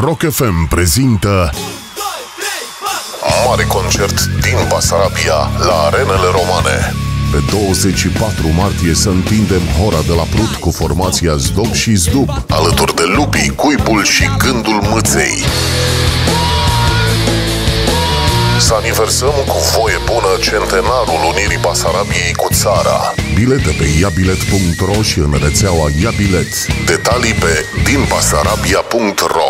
Rock FM prezintă Mare concert din Basarabia la arenele romane. Pe 24 martie să întindem hora de la Prut cu formația Zdob și Zdub, alături de Lupii, Cuibul și Gândul Mâței. Să aniversăm cu voie bună centenarul Unirii Basarabiei cu țara. Bilete pe iabilet.ro și în rețeaua Iabilet. Detalii pe dinbasarabia.ro